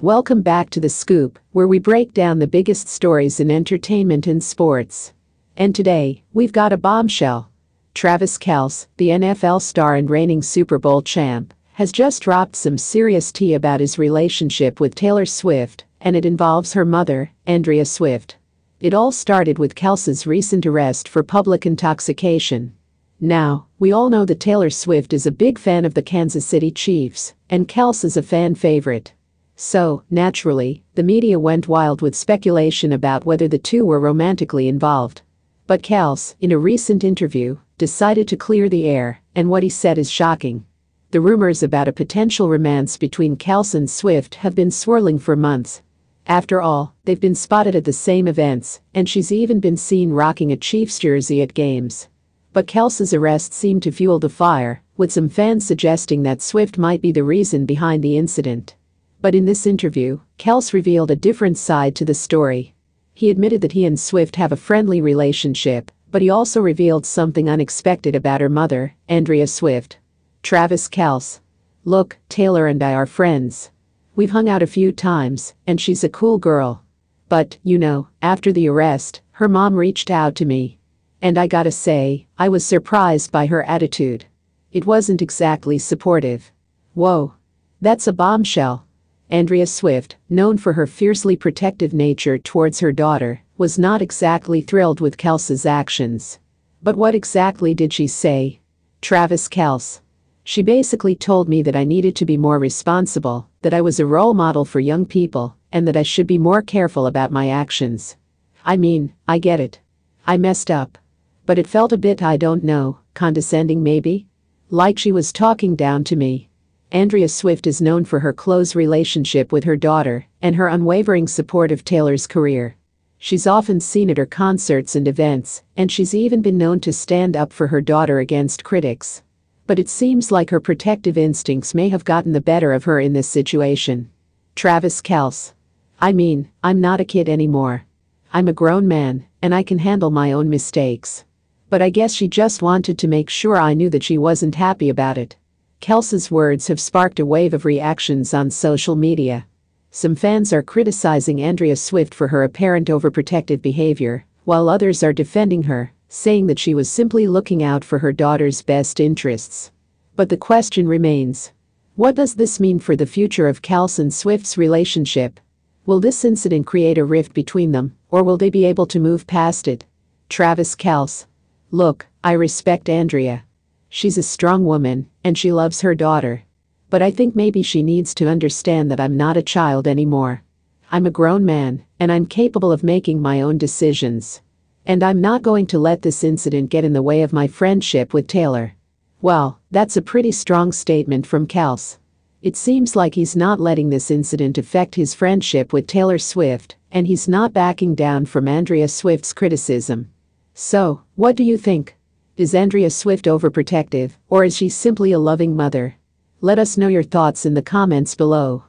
Welcome back to The Scoop, where we break down the biggest stories in entertainment and sports. And today, we've got a bombshell. Travis Kelce, the NFL star and reigning Super Bowl champ, has just dropped some serious tea about his relationship with Taylor Swift, and it involves her mother, Andrea Swift. It all started with Kelce's recent arrest for public intoxication. Now, we all know that Taylor Swift is a big fan of the Kansas City Chiefs, and Kelce is a fan favorite. So, naturally, the media went wild with speculation about whether the two were romantically involved. But Kelce, in a recent interview, decided to clear the air, and what he said is shocking. The rumors about a potential romance between Kelce and Swift have been swirling for months. After all, they've been spotted at the same events, and she's even been seen rocking a Chiefs jersey at games. But Kelce's arrest seemed to fuel the fire, with some fans suggesting that Swift might be the reason behind the incident. But in this interview, Kelce revealed a different side to the story. He admitted that he and Swift have a friendly relationship, but he also revealed something unexpected about her mother, Andrea Swift. Travis Kelce. Look, Taylor and I are friends. We've hung out a few times, and she's a cool girl. But, you know, after the arrest, her mom reached out to me. And I gotta say, I was surprised by her attitude. It wasn't exactly supportive. Whoa. That's a bombshell. Andrea Swift, known for her fiercely protective nature towards her daughter, was not exactly thrilled with Kelce's actions. But what exactly did she say? Travis Kelce. She basically told me that I needed to be more responsible, that I was a role model for young people, and that I should be more careful about my actions. I mean, I get it. I messed up. But it felt a bit, I don't know, condescending maybe? Like she was talking down to me. Andrea Swift is known for her close relationship with her daughter and her unwavering support of Taylor's career. She's often seen at her concerts and events, and she's even been known to stand up for her daughter against critics. But it seems like her protective instincts may have gotten the better of her in this situation. Travis Kelce. I mean, I'm not a kid anymore. I'm a grown man, and I can handle my own mistakes. But I guess she just wanted to make sure I knew that she wasn't happy about it. Kelce's words have sparked a wave of reactions on social media. Some fans are criticizing Andrea Swift for her apparent overprotective behavior, while others are defending her, saying that she was simply looking out for her daughter's best interests. But the question remains what does this mean for the future of Kelce and Swift's relationship? Will this incident create a rift between them, or will they be able to move past it? Travis Kelce. Look, I respect Andrea. She's a strong woman, and she loves her daughter. But I think maybe she needs to understand that I'm not a child anymore. I'm a grown man, and I'm capable of making my own decisions. And I'm not going to let this incident get in the way of my friendship with Taylor. Well, that's a pretty strong statement from Kelce. It seems like he's not letting this incident affect his friendship with Taylor Swift, and he's not backing down from Andrea Swift's criticism. So, what do you think? Is Andrea Swift overprotective, or is she simply a loving mother? Let us know your thoughts in the comments below.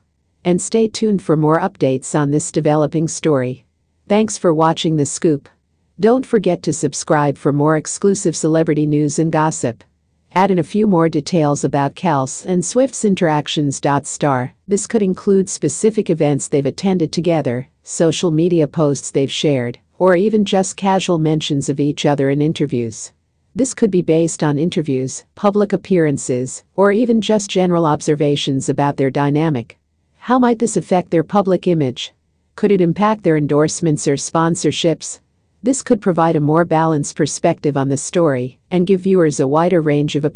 And stay tuned for more updates on this developing story. Thanks for watching The Scoop. Don't forget to subscribe for more exclusive celebrity news and gossip. Add in a few more details about Kelce and Swift's interactions. Star. This could include specific events they've attended together, social media posts they've shared, or even just casual mentions of each other in interviews. This could be based on interviews, public appearances, or even just general observations about their dynamic. How might this affect their public image? Could it impact their endorsements or sponsorships? This could provide a more balanced perspective on the story and give viewers a wider range of opinions.